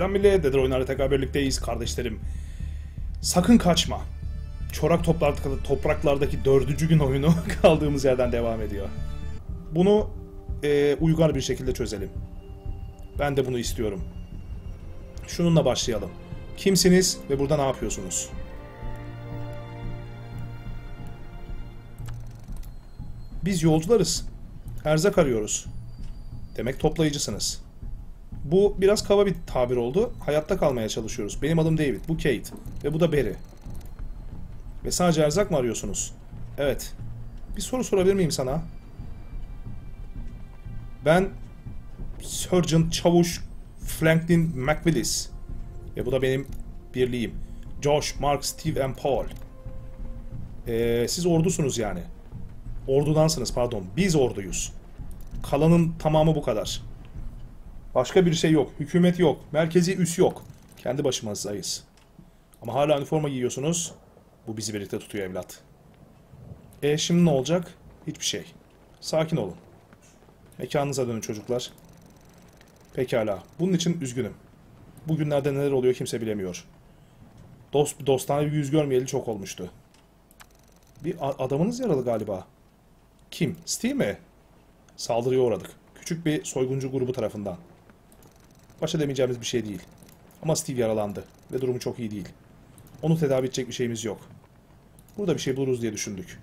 Selam millet, Dedir Oyunlar'la tekrar birlikteyiz kardeşlerim. Sakın kaçma. Çorak topraklardaki, topraklardaki dördüncü gün oyunu kaldığımız yerden devam ediyor. Bunu e, uygar bir şekilde çözelim. Ben de bunu istiyorum. Şununla başlayalım. Kimsiniz ve burada ne yapıyorsunuz? Biz yolcularız. Erzak arıyoruz. Demek toplayıcısınız. Bu biraz kaba bir tabir oldu. Hayatta kalmaya çalışıyoruz. Benim adım David, bu Kate ve bu da Barry. Ve sadece erzak mı arıyorsunuz? Evet. Bir soru sorabilir miyim sana? Ben Sergeant Çavuş Franklin McWillis. Ve bu da benim birliğim. Josh, Mark, Steve and Paul. Ee, siz ordusunuz yani. Ordudansınız pardon. Biz orduyuz. Kalanın tamamı bu kadar. Başka bir şey yok. Hükümet yok. Merkezi üs yok. Kendi başımızdayız. Ama hala üniforma giyiyorsunuz. Bu bizi birlikte tutuyor evlat. E şimdi ne olacak? Hiçbir şey. Sakin olun. Mekanınıza dönün çocuklar. Pekala. Bunun için üzgünüm. Bugünlerde neler oluyor kimse bilemiyor. Dost, dostane bir yüz görmeyeli çok olmuştu. Bir adamınız yaralı galiba. Kim? Steve mi? Saldırıya uğradık. Küçük bir soyguncu grubu tarafından. Başa demeyeceğimiz bir şey değil. Ama Steve yaralandı ve durumu çok iyi değil. Onu tedavi edecek bir şeyimiz yok. Burada bir şey buluruz diye düşündük.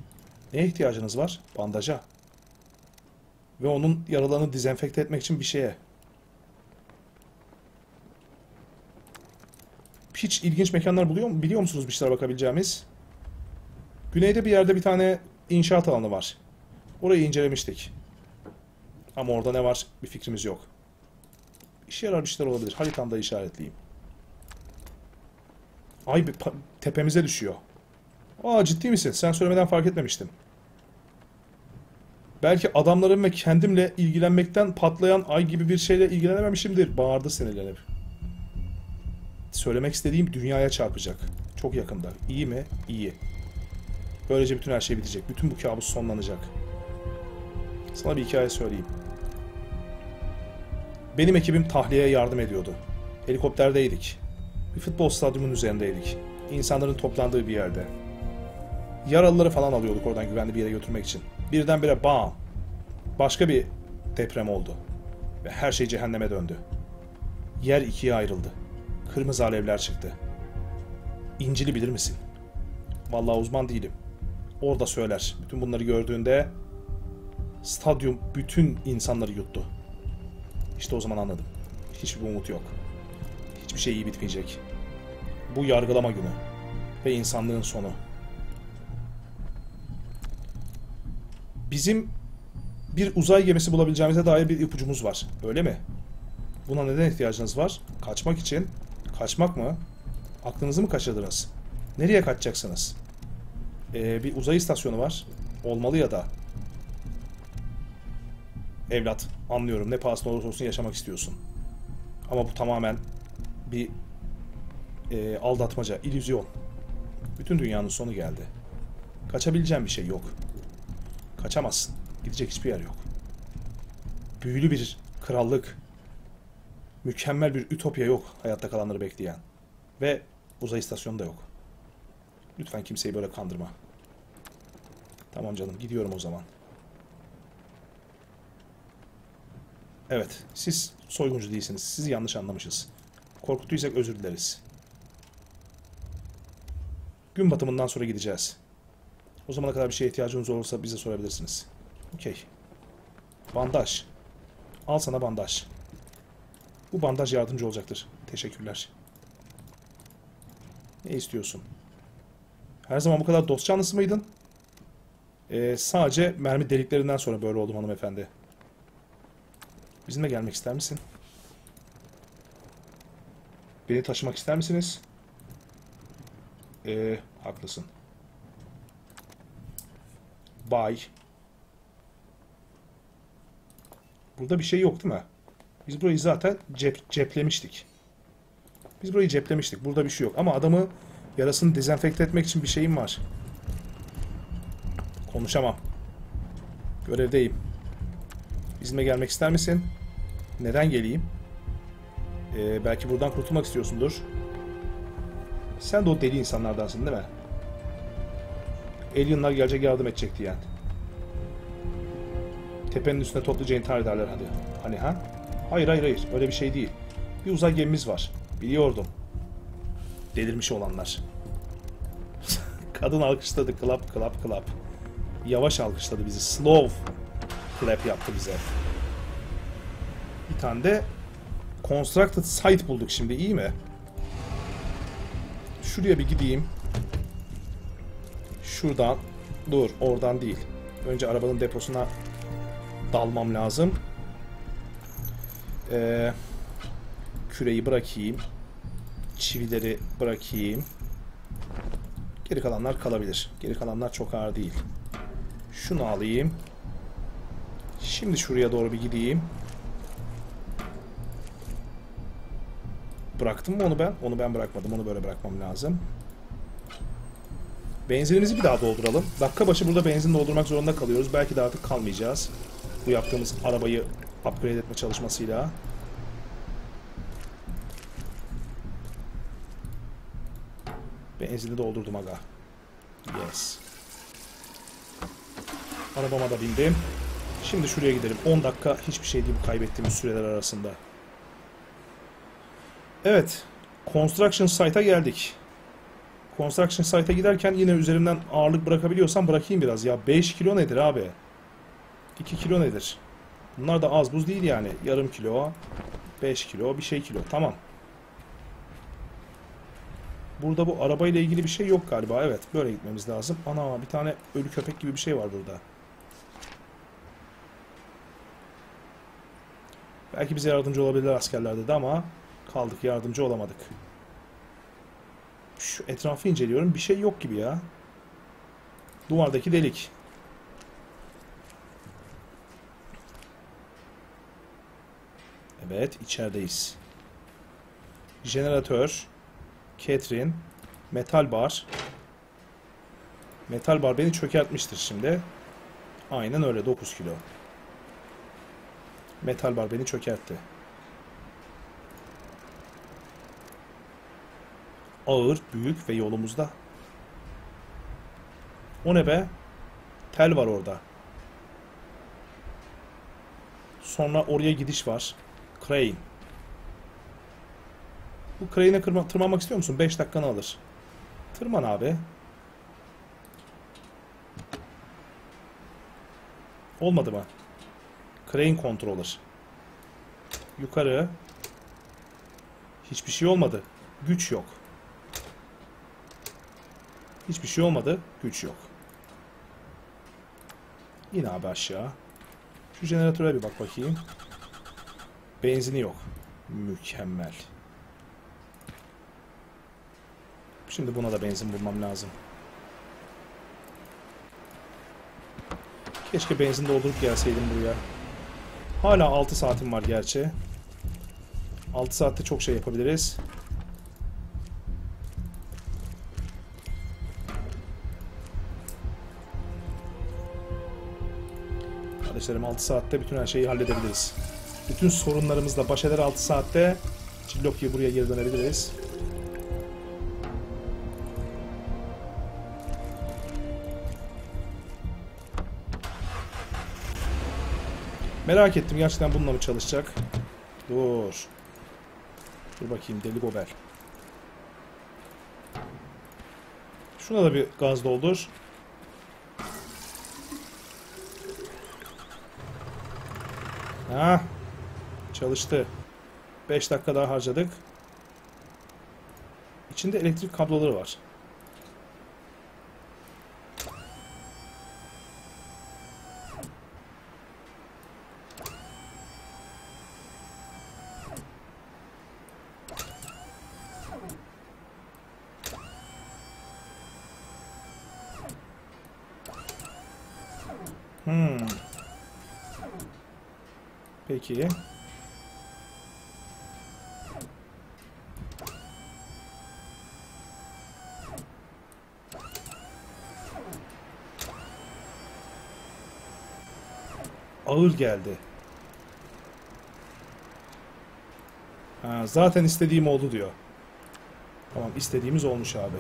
Neye ihtiyacınız var? Bandaja. Ve onun yaralarını dezenfekte etmek için bir şeye. Hiç ilginç mekanlar buluyor mu? Biliyor musunuz bir şeyler bakabileceğimiz? Güneyde bir yerde bir tane inşaat alanı var. Orayı incelemiştik. Ama orada ne var bir fikrimiz yok. İşe yarar bir şeyler olabilir. Haritamda işaretleyeyim. Ay tepemize düşüyor. Aa ciddi misin? Sen söylemeden fark etmemiştim. Belki adamlarım ve kendimle ilgilenmekten patlayan ay gibi bir şeyle ilgilenememişimdir. Bağırdı sinirlenip. Söylemek istediğim dünyaya çarpacak. Çok yakında. İyi mi? İyi. Böylece bütün her şey bitecek. Bütün bu kabus sonlanacak. Sana bir hikaye söyleyeyim. Benim ekibim tahliyeye yardım ediyordu. Helikopterdeydik. Bir futbol stadyumunun üzerindeydik. İnsanların toplandığı bir yerde. Yaralıları falan alıyorduk oradan güvenli bir yere götürmek için. Birdenbire bam! Başka bir deprem oldu. Ve her şey cehenneme döndü. Yer ikiye ayrıldı. Kırmızı alevler çıktı. İncil'i bilir misin? Vallahi uzman değilim. Orada söyler. Bütün bunları gördüğünde stadyum bütün insanları yuttu. İşte o zaman anladım. Hiçbir umut yok. Hiçbir şey iyi bitmeyecek. Bu yargılama günü. Ve insanlığın sonu. Bizim bir uzay gemisi bulabileceğimize dair bir ipucumuz var. Öyle mi? Buna neden ihtiyacınız var? Kaçmak için. Kaçmak mı? Aklınızı mı kaçırdınız? Nereye kaçacaksınız? Ee, bir uzay istasyonu var. Olmalı ya da. Evlat, anlıyorum ne pahasına olursa olsun yaşamak istiyorsun. Ama bu tamamen bir e, aldatmaca, illüzyon. Bütün dünyanın sonu geldi. Kaçabileceğin bir şey yok. Kaçamazsın. Gidecek hiçbir yer yok. Büyülü bir krallık, mükemmel bir ütopya yok hayatta kalanları bekleyen. Ve uzay istasyonu da yok. Lütfen kimseyi böyle kandırma. Tamam canım gidiyorum o zaman. Evet, siz soyguncu değilsiniz. Sizi yanlış anlamışız. Korkuttuysak özür dileriz. Gün batımından sonra gideceğiz. O zamana kadar bir şeye ihtiyacınız olursa bize sorabilirsiniz. Okey. Bandaj. Al sana bandaj. Bu bandaj yardımcı olacaktır. Teşekkürler. Ne istiyorsun? Her zaman bu kadar dost canlısı mıydın? Ee, sadece mermi deliklerinden sonra böyle oldum hanımefendi. Bizimle gelmek ister misin? Beni taşımak ister misiniz? Ee, haklısın. Bay. Burada bir şey yok değil mi? Biz burayı zaten cep, ceplemiştik. Biz burayı ceplemiştik. Burada bir şey yok. Ama adamı yarasını dezenfekte etmek için bir şeyim var. Konuşamam. Görevdeyim. Bizimle gelmek ister misin? Neden geleyim? Ee, belki buradan kurtulmak istiyorsundur. Sen de o deli insanlardansın değil mi? Alienlar gelecek yardım edecek diyen. Tepenin üstüne topluca intihar ederler hadi. Hani ha? Hayır hayır hayır öyle bir şey değil. Bir uzay gemimiz var. Biliyordum. Delirmiş olanlar. Kadın alkışladı. Clap clap clap. Yavaş alkışladı bizi. Slow clap yaptı bize. Bir tane de Constructed Site bulduk şimdi. iyi mi? Şuraya bir gideyim. Şuradan. Dur oradan değil. Önce arabanın deposuna dalmam lazım. Ee, küreyi bırakayım. Çivileri bırakayım. Geri kalanlar kalabilir. Geri kalanlar çok ağır değil. Şunu alayım. Şimdi şuraya doğru bir gideyim. Bıraktım mı onu ben? Onu ben bırakmadım. Onu böyle bırakmam lazım. Benzinimizi bir daha dolduralım. Dakika başı burada benzin doldurmak zorunda kalıyoruz. Belki de artık kalmayacağız. Bu yaptığımız arabayı upgrade etme çalışmasıyla. Benzini doldurdum aga. Yes. Arabama da bindim. Şimdi şuraya gidelim. 10 dakika hiçbir şey değil bu kaybettiğimiz süreler arasında. Evet. Construction site'a geldik. Construction site'a giderken yine üzerimden ağırlık bırakabiliyorsam bırakayım biraz. Ya 5 kilo nedir abi? 2 kilo nedir? Bunlar da az buz değil yani. Yarım kilo, 5 kilo, bir şey kilo. Tamam. Burada bu arabayla ilgili bir şey yok galiba. Evet, böyle gitmemiz lazım. Ana bir tane ölü köpek gibi bir şey var burada. Belki bize yardımcı olabilirler askerler dedi ama kaldık yardımcı olamadık. Şu etrafı inceliyorum. Bir şey yok gibi ya. Duvardaki delik. Evet, içerideyiz. Jeneratör, Catherine, metal bar. Metal bar beni çökertmiştir şimdi. Aynen öyle 9 kilo. Metal bar beni çökertti. Ağır, büyük ve yolumuzda. O ne be? Tel var orada. Sonra oraya gidiş var. Crane. Bu crane'e tırmanmak istiyor musun? 5 dakikanı alır. Tırman abi. Olmadı mı? Crane controller. Yukarı. Hiçbir şey olmadı. Güç yok. Hiçbir şey olmadı. Güç yok. Yine abi aşağı. Şu jeneratöre bir bak bakayım. Benzini yok. Mükemmel. Şimdi buna da benzin bulmam lazım. Keşke benzin doldurup gelseydim buraya. Hala 6 saatim var gerçi. 6 saatte çok şey yapabiliriz. Kardeşlerim 6 saatte bütün her şeyi halledebiliriz. Bütün sorunlarımızla baş eder 6 saatte Cillopya'ya buraya geri dönebiliriz. Merak ettim gerçekten bununla mı çalışacak? Dur. Dur bakayım deli gobel. Şuna da bir gaz doldur. Ha, çalıştı. 5 dakika daha harcadık. İçinde elektrik kabloları var. Hmm. Peki. Ağır geldi. Ha, zaten istediğim oldu diyor. Tamam istediğimiz olmuş abi.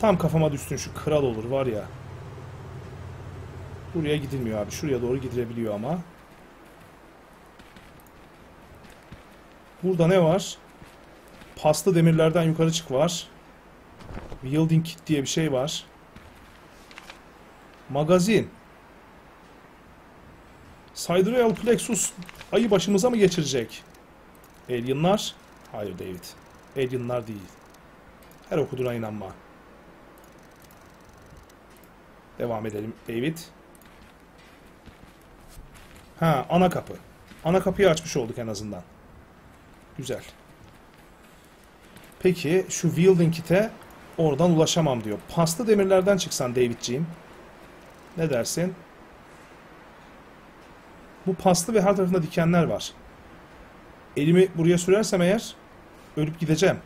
Tam kafama düştün şu kral olur var ya. Buraya gidilmiyor abi. Şuraya doğru gidilebiliyor ama. Burada ne var? Paslı demirlerden yukarı çık var. Wielding kit diye bir şey var. Magazin. Sidereal Plexus ayı başımıza mı geçirecek? Alienlar? Hayır David. Alienlar değil. Her okuduğuna inanma. Devam edelim David. Ha ana kapı. Ana kapıyı açmış olduk en azından. Güzel. Peki şu Wielding kit'e oradan ulaşamam diyor. Paslı demirlerden çıksan David'ciğim. Ne dersin? Bu paslı ve her tarafında dikenler var. Elimi buraya sürersem eğer ölüp gideceğim.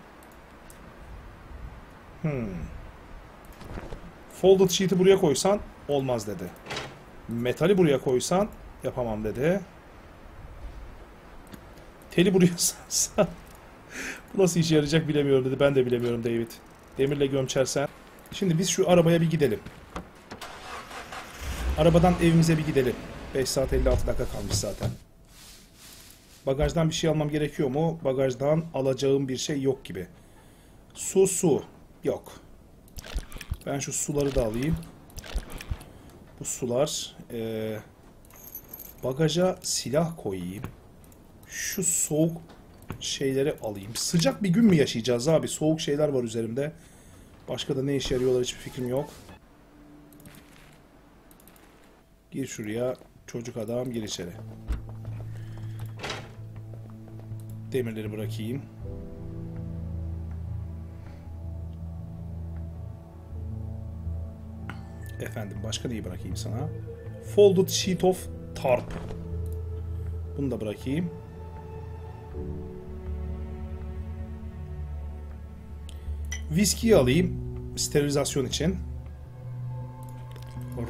Hmm. Folded sheet'i buraya koysan olmaz dedi. Metali buraya koysan yapamam dedi. Teli buraya sarsan bu nasıl işe yarayacak bilemiyorum dedi. Ben de bilemiyorum David. Demirle gömçersen. Şimdi biz şu arabaya bir gidelim. Arabadan evimize bir gidelim. 5 saat 56 dakika kalmış zaten. Bagajdan bir şey almam gerekiyor mu? Bagajdan alacağım bir şey yok gibi. Su su. Yok. Ben şu suları da alayım. Bu sular. Ee, bagaja silah koyayım. Şu soğuk şeyleri alayım. Sıcak bir gün mü yaşayacağız abi? Soğuk şeyler var üzerimde. Başka da ne işe yarıyorlar hiçbir fikrim yok. Gir şuraya. Çocuk adam gir içeri. Demirleri bırakayım. Efendim başka neyi bırakayım sana? Folded sheet of tarp. Bunu da bırakayım. Viskiyi alayım sterilizasyon için.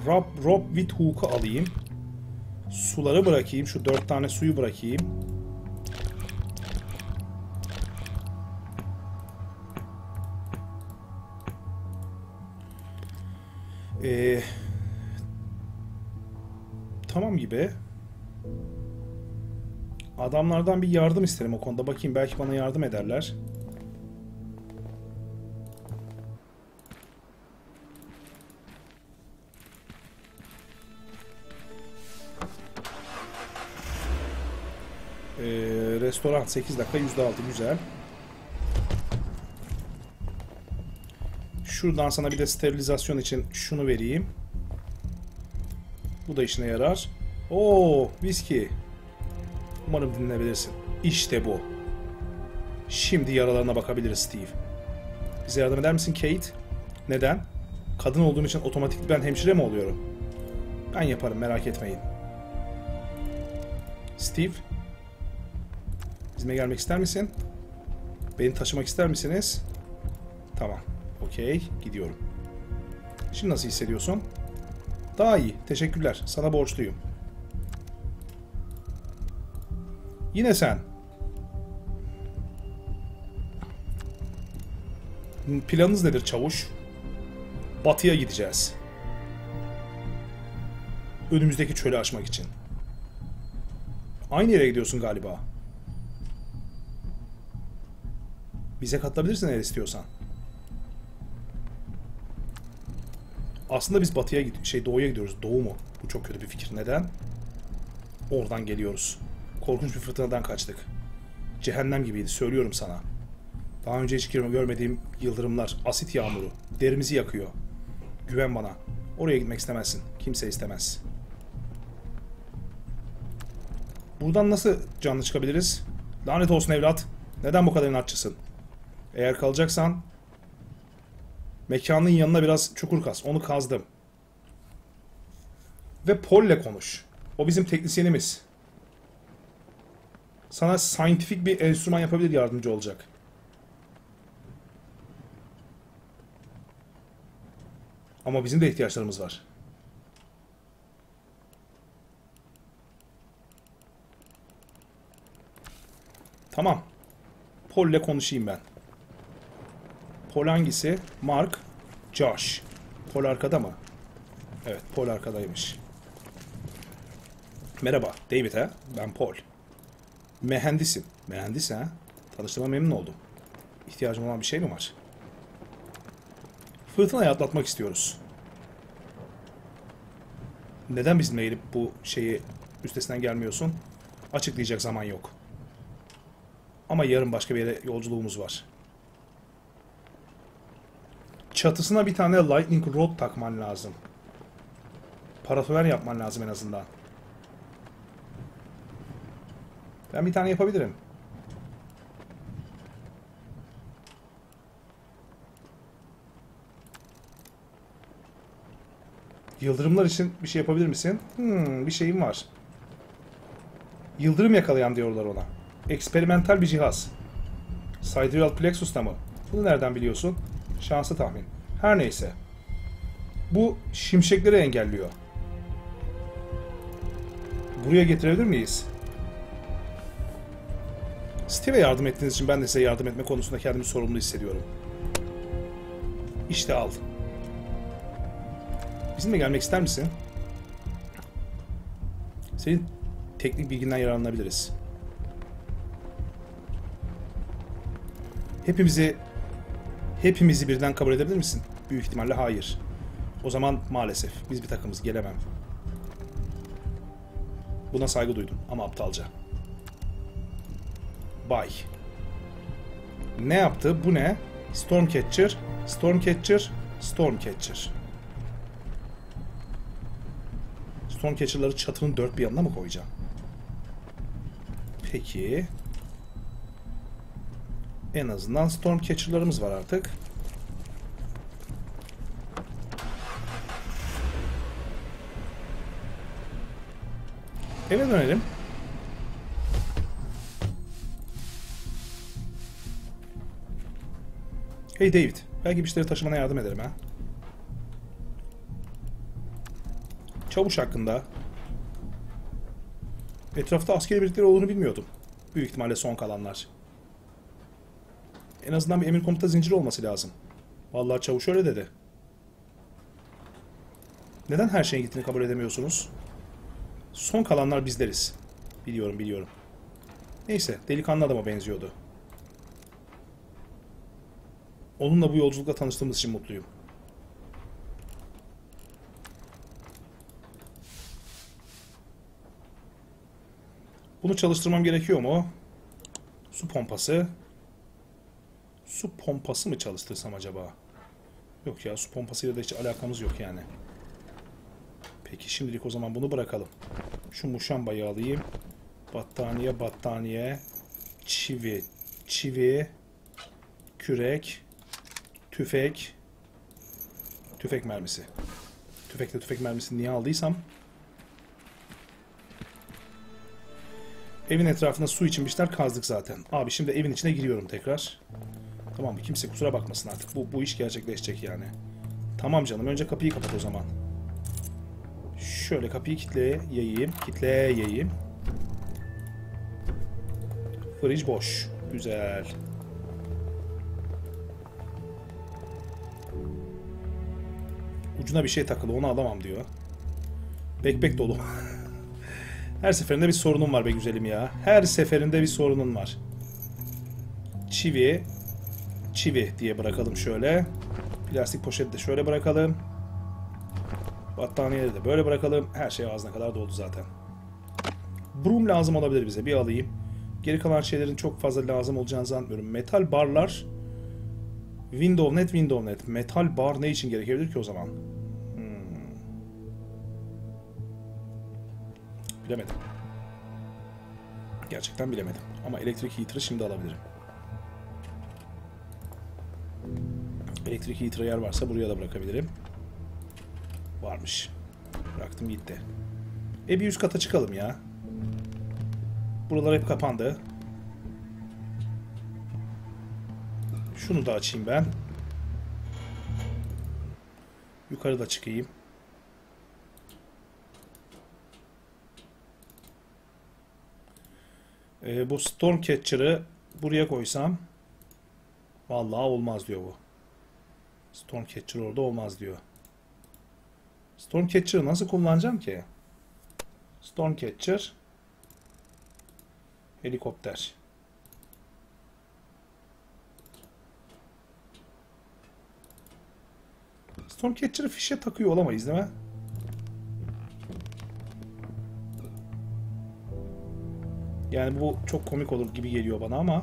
Rob, Rob with hook'u alayım. Suları bırakayım. Şu dört tane suyu bırakayım. Ee, tamam gibi. Adamlardan bir yardım isterim o konuda. Bakayım belki bana yardım ederler. Ee, restoran 8 dakika %6 güzel. Şuradan sana bir de sterilizasyon için şunu vereyim. Bu da işine yarar. Oo, viski. Umarım dinleyebilirsin. İşte bu. Şimdi yaralarına bakabiliriz Steve. Bize yardım eder misin Kate? Neden? Kadın olduğum için otomatik ben hemşire mi oluyorum? Ben yaparım merak etmeyin. Steve? Bizime gelmek ister misin? Beni taşımak ister misiniz? Tamam. Okey. Gidiyorum. Şimdi nasıl hissediyorsun? Daha iyi. Teşekkürler. Sana borçluyum. Yine sen. Planınız nedir çavuş? Batıya gideceğiz. Önümüzdeki çölü aşmak için. Aynı yere gidiyorsun galiba. Bize katılabilirsin eğer istiyorsan. Aslında biz batıya şey doğuya gidiyoruz. Doğu mu? Bu çok kötü bir fikir. Neden? Oradan geliyoruz. Korkunç bir fırtınadan kaçtık. Cehennem gibiydi söylüyorum sana. Daha önce hiç görmediğim yıldırımlar, asit yağmuru, derimizi yakıyor. Güven bana. Oraya gitmek istemezsin. Kimse istemez. Buradan nasıl canlı çıkabiliriz? Lanet olsun evlat. Neden bu kadar inatçısın? Eğer kalacaksan mekanın yanına biraz çukur kaz. Onu kazdım. Ve Pol'le konuş. O bizim teknisyenimiz. Sana scientific bir enstrüman yapabilir yardımcı olacak. Ama bizim de ihtiyaçlarımız var. Tamam. Paul ile konuşayım ben. Paul hangisi? Mark, Josh. Paul arkada mı? Evet, Paul arkadaymış. Merhaba, David ha? Ben Paul. Mühendisim. Mühendis ha? Tanıştığıma memnun oldum. İhtiyacım olan bir şey mi var? Fırtınayı atlatmak istiyoruz. Neden bizimle gelip bu şeyi üstesinden gelmiyorsun? Açıklayacak zaman yok. Ama yarın başka bir yere yolculuğumuz var. Çatısına bir tane Lightning Rod takman lazım. Paratoner yapman lazım en azından. Ben bir tane yapabilirim. Yıldırımlar için bir şey yapabilir misin? Hmm, bir şeyim var. Yıldırım yakalayan diyorlar ona. Eksperimental bir cihaz. Sidereal plexus'ta mı? Bunu nereden biliyorsun? Şanslı tahmin. Her neyse. Bu şimşekleri engelliyor. Buraya getirebilir miyiz? Steve'e yardım ettiğiniz için ben de size yardım etme konusunda kendimi sorumlu hissediyorum. İşte al. Bizimle gelmek ister misin? Senin teknik bilginden yararlanabiliriz. Hepimizi hepimizi birden kabul edebilir misin? Büyük ihtimalle hayır. O zaman maalesef biz bir takımız gelemem. Buna saygı duydum ama aptalca. Bay. Ne yaptı? Bu ne? Stormcatcher, Stormcatcher, Stormcatcher. Stormcatcher'ları çatının dört bir yanına mı koyacağım? Peki. En azından Stormcatcher'larımız var artık. Eve dönelim. Hey David, belki bir şeyleri taşımana yardım ederim ha. Çavuş hakkında. Etrafta askeri birlikleri olduğunu bilmiyordum. Büyük ihtimalle son kalanlar. En azından bir emir komuta zinciri olması lazım. Vallahi çavuş öyle dedi. Neden her şeyin gittiğini kabul edemiyorsunuz? Son kalanlar bizleriz. Biliyorum biliyorum. Neyse delikanlı adama benziyordu. Onunla bu yolculukla tanıştığımız için mutluyum. Bunu çalıştırmam gerekiyor mu? Su pompası. Su pompası mı çalıştırsam acaba? Yok ya su pompasıyla da hiç alakamız yok yani. Peki şimdilik o zaman bunu bırakalım. Şu muşambayı alayım. Battaniye, battaniye. Çivi, çivi. Kürek. Tüfek. Tüfek mermisi. Tüfekle tüfek mermisini niye aldıysam Evin etrafında su şeyler kazdık zaten. Abi şimdi evin içine giriyorum tekrar. Tamam mı? Kimse kusura bakmasın artık. Bu, bu iş gerçekleşecek yani. Tamam canım. Önce kapıyı kapat o zaman. Şöyle kapıyı kitle yayayım. Kitle yayayım. Fridge boş. Güzel. Ucuna bir şey takılı. Onu alamam diyor. Backpack dolu. Her seferinde bir sorunun var be güzelim ya. Her seferinde bir sorunun var. Çivi. Çivi diye bırakalım şöyle. Plastik poşeti de şöyle bırakalım. Battaniyeleri de böyle bırakalım. Her şey ağzına kadar doldu zaten. Broom lazım olabilir bize. Bir alayım. Geri kalan şeylerin çok fazla lazım olacağını zannetmiyorum. Metal barlar. Window net, window net. Metal bar ne için gerekebilir ki o zaman? Bilemedim. Gerçekten bilemedim. Ama elektrik heater'ı şimdi alabilirim. Elektrik heater'ı yer varsa buraya da bırakabilirim. Varmış. Bıraktım gitti. E bir üst kata çıkalım ya. Buralar hep kapandı. Şunu da açayım ben. Yukarıda çıkayım. Ee, bu Stormcatcher'ı buraya koysam vallahi olmaz diyor bu. Stormcatcher orada olmaz diyor. Stormcatcher'ı nasıl kullanacağım ki? Stormcatcher helikopter. Stormcatcher'ı fişe takıyor olamayız değil mi? Yani bu çok komik olur gibi geliyor bana ama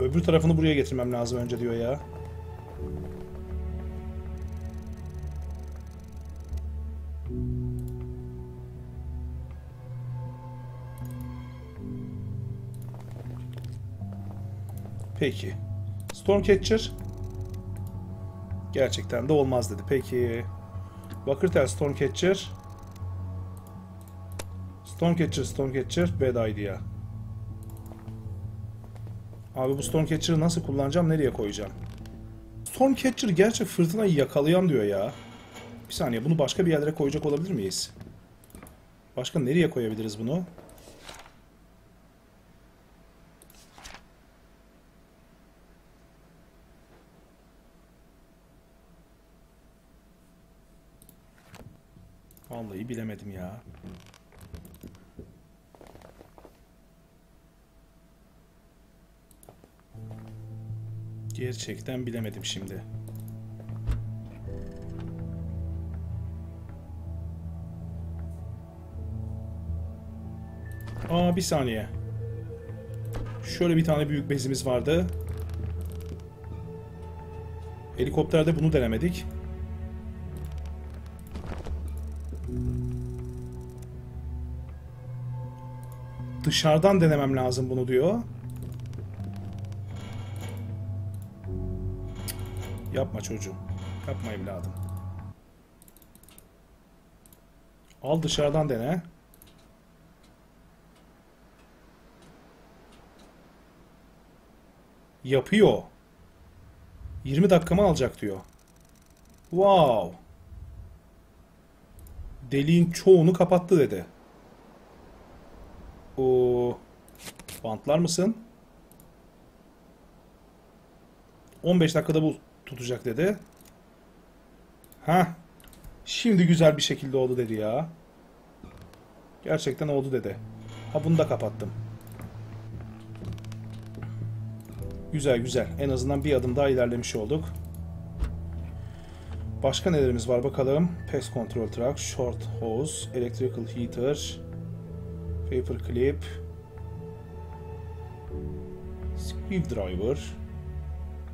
Öbür tarafını buraya getirmem lazım önce diyor ya. Peki. Stormcatcher gerçekten de olmaz dedi. Peki. Bakırtel Stormcatcher Stormcatcher Stormcatcher bad idea. Abi bu Stormcatcher'ı nasıl kullanacağım? Nereye koyacağım? Stormcatcher gerçi fırtınayı yakalayan diyor ya. Bir saniye bunu başka bir yerlere koyacak olabilir miyiz? Başka nereye koyabiliriz bunu? Vallahi bilemedim ya. Gerçekten bilemedim şimdi. Aa bir saniye. Şöyle bir tane büyük bezimiz vardı. Helikopterde bunu denemedik. Dışarıdan denemem lazım bunu diyor. Yapma çocuğum. Yapma evladım. Al dışarıdan dene. Yapıyor. 20 dakikamı alacak diyor. Wow. Deliğin çoğunu kapattı dedi. O bantlar mısın? 15 dakikada bu tutacak dedi. Ha. Şimdi güzel bir şekilde oldu dedi ya. Gerçekten oldu dedi. Ha bunu da kapattım. Güzel güzel. En azından bir adım daha ilerlemiş olduk. Başka nelerimiz var bakalım. Pest Control Truck, Short Hose, Electrical Heater, Paper Clip, Screwdriver,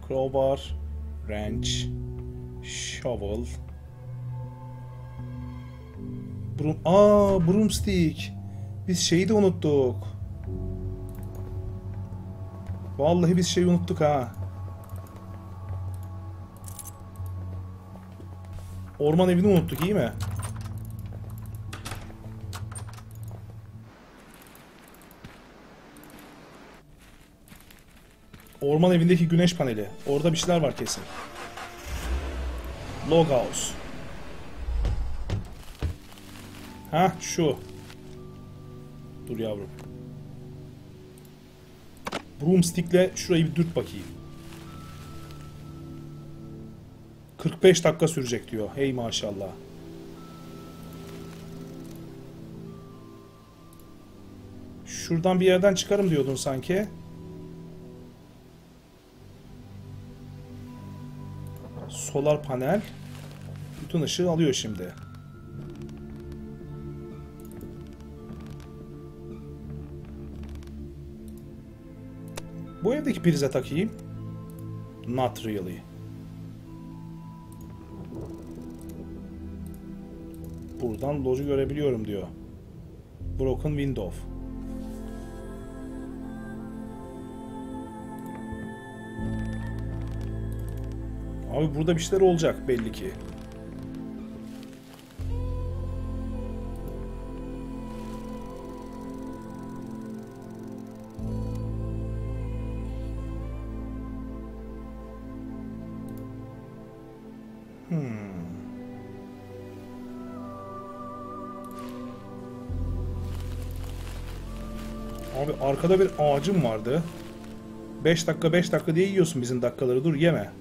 Crowbar, Wrench, Shovel, Broom... Aa, Broomstick. Biz şeyi de unuttuk. Vallahi biz şeyi unuttuk ha. Orman evini unuttuk iyi mi? Orman evindeki güneş paneli. Orada bir şeyler var kesin. Loghouse. Ha şu. Dur yavrum. Broomstick'le şurayı bir dürt bakayım. 45 dakika sürecek diyor. Hey maşallah. Şuradan bir yerden çıkarım diyordun sanki. Solar panel. Bütün ışığı alıyor şimdi. Bu evdeki prize takayım. Not really. Buradan loju görebiliyorum diyor. Broken window. Abi burada bir şeyler olacak belli ki. Hmm. Abi arkada bir ağacım vardı. 5 dakika 5 dakika diye yiyorsun bizim dakikaları. Dur yeme.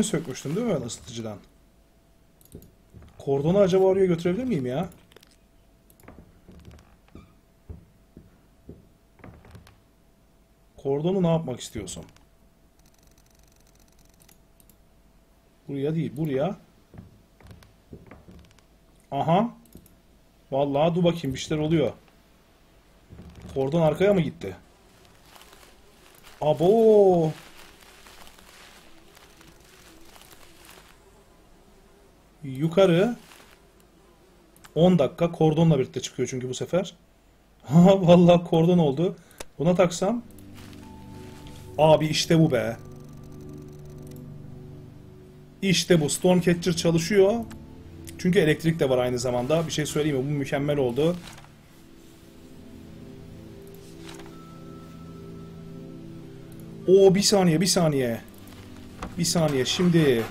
Kordonu sökmüştüm değil mi ben ısıtıcıdan? Kordonu acaba oraya götürebilir miyim ya? Kordonu ne yapmak istiyorsun? Buraya değil, buraya. Aha. Vallahi dur bakayım bir şeyler oluyor. Kordon arkaya mı gitti? Abo. Yukarı 10 dakika kordonla birlikte çıkıyor çünkü bu sefer. Vallahi kordon oldu. Buna taksam Abi işte bu be. İşte bu. Stormcatcher çalışıyor. Çünkü elektrik de var aynı zamanda. Bir şey söyleyeyim mi? Bu mükemmel oldu. O bir saniye, bir saniye. Bir saniye. Şimdi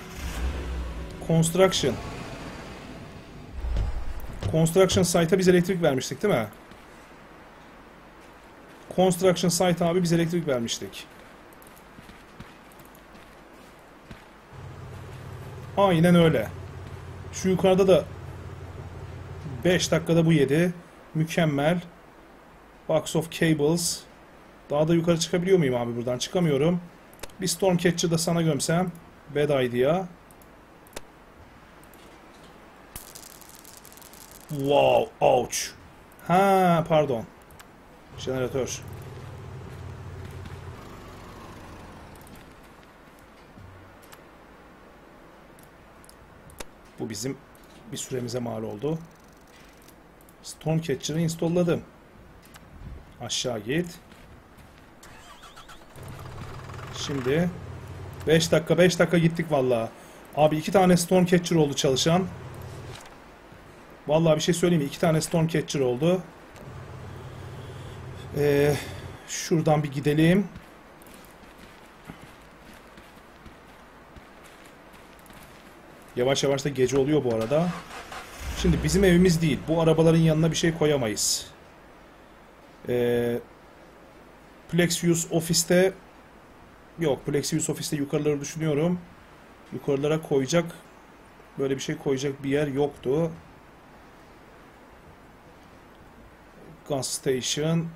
Construction. Construction site'a biz elektrik vermiştik değil mi? Construction site abi biz elektrik vermiştik. Aynen öyle. Şu yukarıda da 5 dakikada bu yedi. Mükemmel. Box of Cables. Daha da yukarı çıkabiliyor muyum abi buradan? Çıkamıyorum. Bir Stormcatcher da sana gömsem. Bad idea. Wow, ouch. Ha, pardon. Jeneratör. Bu bizim bir süremize mal oldu. Stormcatcher'ı installadım. Aşağı git. Şimdi 5 dakika 5 dakika gittik vallahi. Abi iki tane Stormcatcher oldu çalışan. Vallahi bir şey söyleyeyim mi? İki tane Stormcatcher oldu. Ee, şuradan bir gidelim. Yavaş yavaş da gece oluyor bu arada. Şimdi bizim evimiz değil. Bu arabaların yanına bir şey koyamayız. Ee, Plexius ofiste yok. Plexius ofiste yukarıları düşünüyorum. Yukarılara koyacak böyle bir şey koyacak bir yer yoktu. Gas station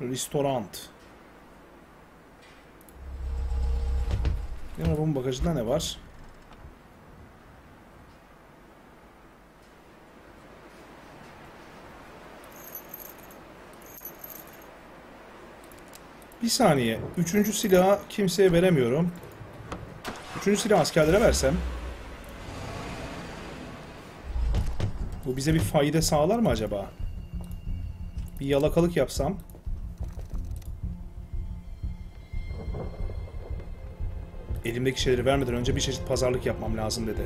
Restoran. Yan arabanın bagajında ne var? Bir saniye. Üçüncü silahı kimseye veremiyorum. Üçüncü silahı askerlere versem. Bu bize bir fayda sağlar mı acaba? Bir yalakalık yapsam. Elimdeki şeyleri vermeden önce bir çeşit pazarlık yapmam lazım dedi.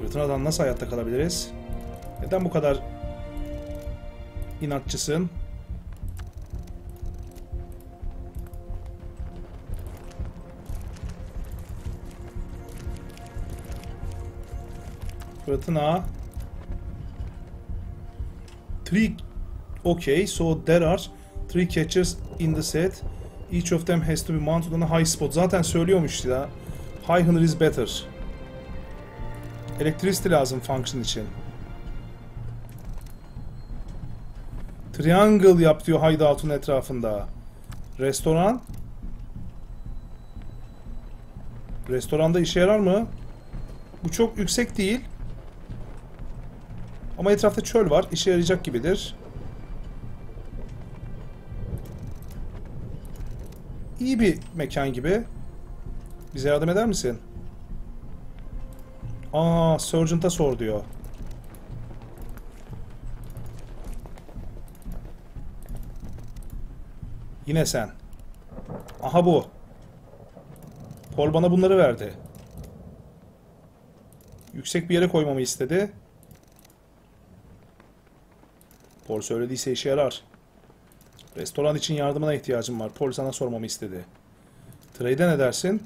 Fırtınadan nasıl hayatta kalabiliriz? Neden bu kadar inatçısın? Fırtına. Three. Okay, so there are three catchers in the set. Each of them has to be mounted on a high spot. Zaten söylüyormuş ya. High hunter is better. Electricity lazım function için. Triangle yap diyor hideout'un etrafında. Restoran. Restoranda işe yarar mı? Bu çok yüksek değil. Ama etrafta çöl var. İşe yarayacak gibidir. İyi bir mekan gibi. Bize yardım eder misin? Aa, Sergeant'a sor diyor. Yine sen. Aha bu. Paul bana bunları verdi. Yüksek bir yere koymamı istedi. Paul söylediyse işe yarar. Restoran için yardımına ihtiyacım var. Paul sana sormamı istedi. Trade'e ne dersin?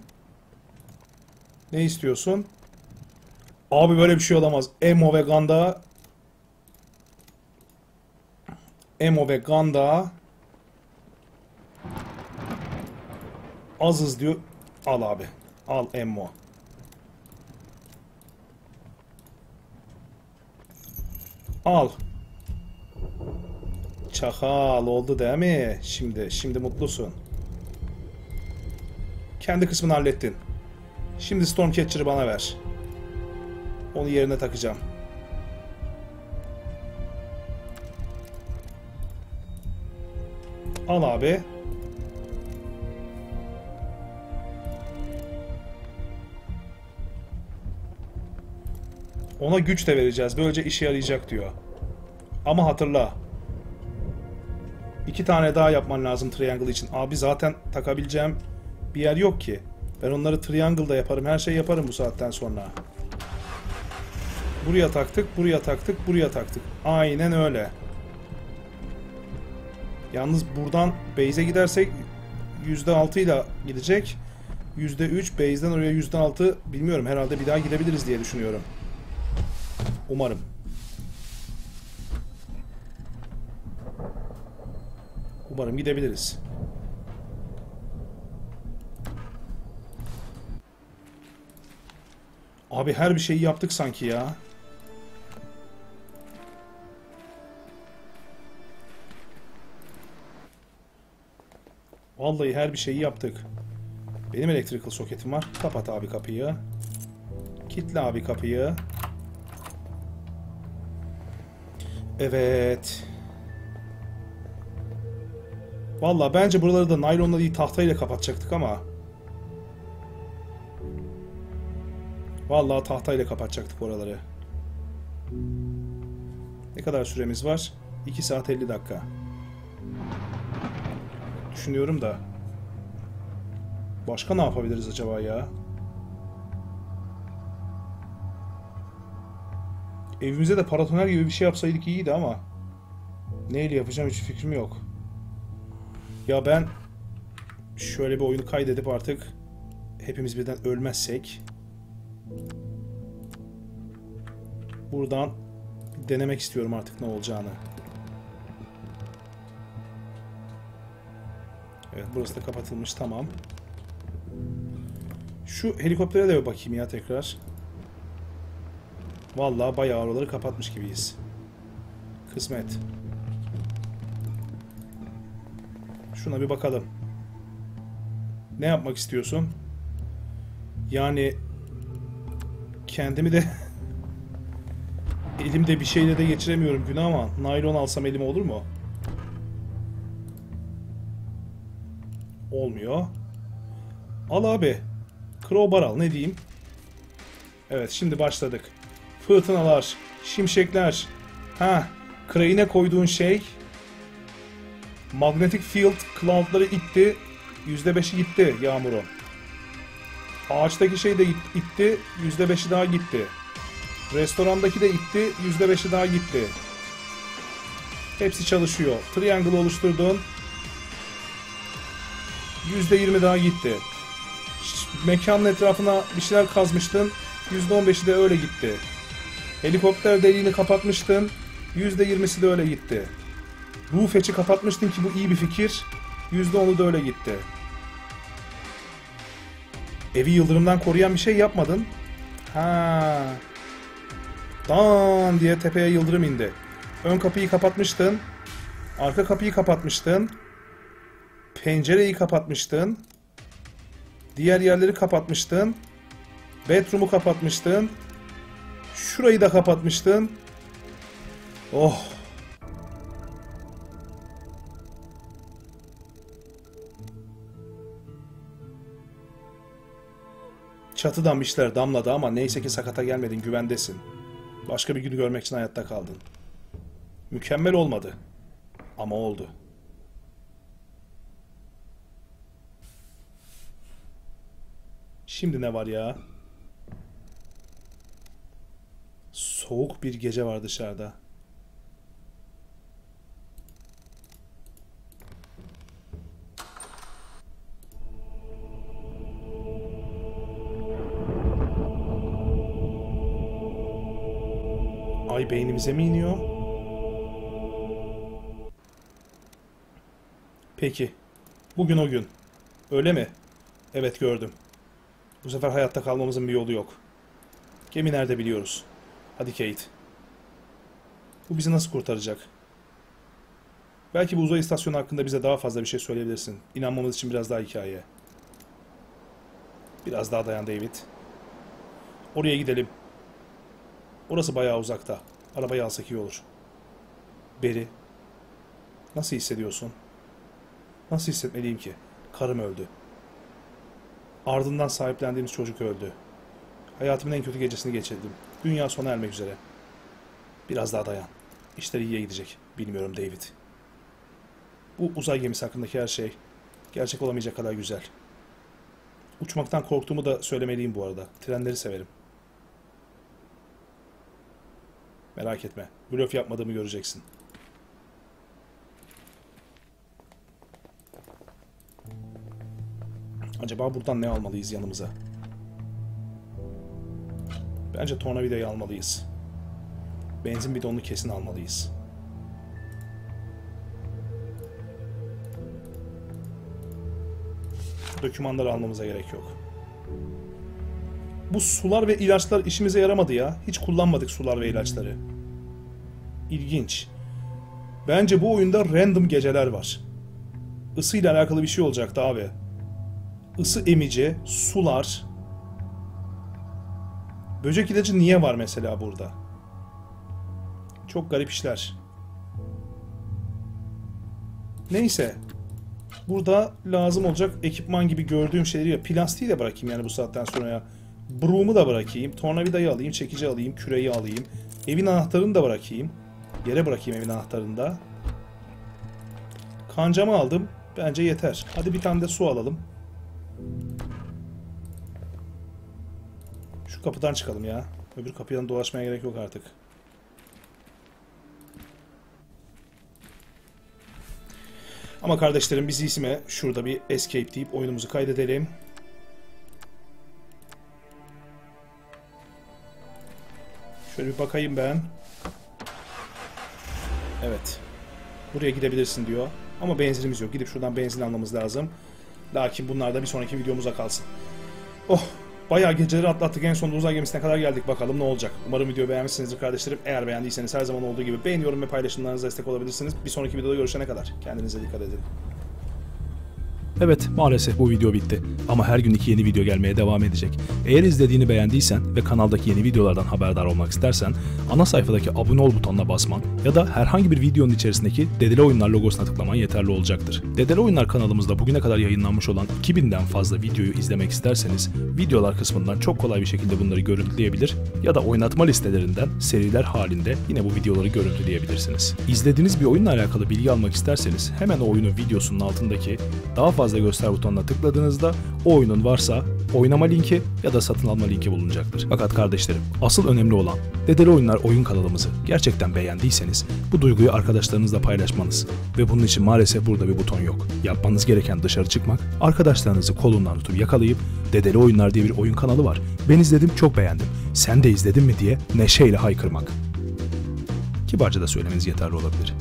Ne istiyorsun? Abi böyle bir şey olamaz. Emo ve Ganda Emo ve Ganda azız diyor. Al abi. Al Emo. Al. Çakal oldu değil mi? Şimdi, şimdi mutlusun. Kendi kısmını hallettin. Şimdi Stormcatcher'ı bana ver. Onu yerine takacağım. Al abi. Ona güç de vereceğiz. Böylece işe yarayacak diyor. Ama hatırla. İki tane daha yapman lazım Triangle için. Abi zaten takabileceğim bir yer yok ki. Ben onları Triangle'da yaparım. Her şeyi yaparım bu saatten sonra. Buraya taktık, buraya taktık, buraya taktık. Aynen öyle. Yalnız buradan base'e gidersek %6 ile gidecek. %3 base'den oraya %6 bilmiyorum. Herhalde bir daha gidebiliriz diye düşünüyorum. Umarım. Umarım gidebiliriz. Abi her bir şeyi yaptık sanki ya. Vallahi her bir şeyi yaptık. Benim electrical soketim var. Kapat abi kapıyı. Kitle abi kapıyı. Evet. Vallahi bence buraları da naylonla değil tahtayla kapatacaktık ama. Vallahi tahtayla kapatacaktık oraları. Ne kadar süremiz var? 2 saat 50 dakika. Düşünüyorum da. Başka ne yapabiliriz acaba ya? Evimize de paratoner gibi bir şey yapsaydık iyiydi ama. Neyle yapacağım hiç fikrim yok. Ya ben şöyle bir oyunu kaydedip artık hepimiz birden ölmezsek buradan denemek istiyorum artık ne olacağını. Evet burası da kapatılmış tamam. Şu helikoptere de bir bakayım ya tekrar. Vallahi bayağı oraları kapatmış gibiyiz. Kısmet. Şuna bir bakalım. Ne yapmak istiyorsun? Yani kendimi de elimde bir şeyle de geçiremiyorum günü ama naylon alsam elime olur mu? Olmuyor. Al abi. Crowbar al ne diyeyim? Evet şimdi başladık. Fırtınalar, şimşekler. Ha, crane'e koyduğun şey Magnetic Field cloud'ları itti. %5'i gitti yağmuru. Ağaçtaki şey de itti. %5'i daha gitti. Restorandaki de itti. %5'i daha gitti. Hepsi çalışıyor. Triangle oluşturdun. %20 daha gitti. Mekanın etrafına bir şeyler kazmıştın. %15'i de öyle gitti. Helikopter deliğini kapatmıştın. %20'si de öyle gitti. Roof hatch'i kapatmıştın ki bu iyi bir fikir. %10'u da öyle gitti. Evi yıldırımdan koruyan bir şey yapmadın. Ha. Dan diye tepeye yıldırım indi. Ön kapıyı kapatmıştın. Arka kapıyı kapatmıştın. Pencereyi kapatmıştın. Diğer yerleri kapatmıştın. Bedroom'u kapatmıştın. Şurayı da kapatmıştın. Oh. Çatıdan bir damladı ama neyse ki sakata gelmedin, güvendesin. Başka bir günü görmek için hayatta kaldın. Mükemmel olmadı. Ama oldu. Şimdi ne var ya? Soğuk bir gece var dışarıda. Ay beynimize mi iniyor? Peki. Bugün o gün. Öyle mi? Evet gördüm. Bu sefer hayatta kalmamızın bir yolu yok. Gemi nerede biliyoruz. Hadi Kate. Bu bizi nasıl kurtaracak? Belki bu uzay istasyonu hakkında bize daha fazla bir şey söyleyebilirsin. İnanmamız için biraz daha hikaye. Biraz daha dayan David. Oraya gidelim. Orası bayağı uzakta. Arabayı alsak iyi olur. Beri. Nasıl hissediyorsun? Nasıl hissetmeliyim ki? Karım öldü. Ardından sahiplendiğimiz çocuk öldü. Hayatımın en kötü gecesini geçirdim. Dünya sona ermek üzere. Biraz daha dayan. İşler iyiye gidecek. Bilmiyorum David. Bu uzay gemisi hakkındaki her şey gerçek olamayacak kadar güzel. Uçmaktan korktuğumu da söylemeliyim bu arada. Trenleri severim. Merak etme. Blöf yapmadığımı göreceksin. Acaba buradan ne almalıyız yanımıza? Bence tornavidayı almalıyız. Benzin bidonunu kesin almalıyız. Dokümanları almamıza gerek yok. Bu sular ve ilaçlar işimize yaramadı ya. Hiç kullanmadık sular ve ilaçları. İlginç. Bence bu oyunda random geceler var. Isıyla alakalı bir şey olacaktı abi. Isı emici, sular. Böcek ilacı niye var mesela burada? Çok garip işler. Neyse. Burada lazım olacak ekipman gibi gördüğüm şeyleri ya. Plastiği de bırakayım yani bu saatten sonra ya. Broom'u da bırakayım. Tornavidayı alayım. Çekici alayım. Küreyi alayım. Evin anahtarını da bırakayım. Yere bırakayım evin anahtarını da. Kancamı aldım. Bence yeter. Hadi bir tane de su alalım. Şu kapıdan çıkalım ya. Öbür kapıdan dolaşmaya gerek yok artık. Ama kardeşlerim biz isime şurada bir escape deyip oyunumuzu kaydedelim. Şöyle bir bakayım ben. Evet. Buraya gidebilirsin diyor. Ama benzinimiz yok. Gidip şuradan benzin almamız lazım. Lakin bunlar da bir sonraki videomuza kalsın. Oh Bayağı geceleri atlattık. En sonunda uzay gemisine kadar geldik. Bakalım ne olacak. Umarım videoyu beğenmişsinizdir kardeşlerim. Eğer beğendiyseniz her zaman olduğu gibi beğeniyorum ve paylaşımlarınızla destek olabilirsiniz. Bir sonraki videoda görüşene kadar. Kendinize dikkat edin. Evet maalesef bu video bitti ama her gün iki yeni video gelmeye devam edecek. Eğer izlediğini beğendiysen ve kanaldaki yeni videolardan haberdar olmak istersen ana sayfadaki abone ol butonuna basman ya da herhangi bir videonun içerisindeki Dedele Oyunlar logosuna tıklaman yeterli olacaktır. Dedele Oyunlar kanalımızda bugüne kadar yayınlanmış olan 2000'den fazla videoyu izlemek isterseniz videolar kısmından çok kolay bir şekilde bunları görüntüleyebilir ya da oynatma listelerinden seriler halinde yine bu videoları görüntüleyebilirsiniz. İzlediğiniz bir oyunla alakalı bilgi almak isterseniz hemen o oyunun videosunun altındaki daha fazla fazla göster butonuna tıkladığınızda o oyunun varsa oynama linki ya da satın alma linki bulunacaktır. Fakat kardeşlerim asıl önemli olan Dedeli Oyunlar oyun kanalımızı gerçekten beğendiyseniz bu duyguyu arkadaşlarınızla paylaşmanız ve bunun için maalesef burada bir buton yok. Yapmanız gereken dışarı çıkmak, arkadaşlarınızı kolundan tutup yakalayıp Dedeli Oyunlar diye bir oyun kanalı var. Ben izledim çok beğendim. Sen de izledin mi diye neşeyle haykırmak. Kibarca da söylemeniz yeterli olabilir.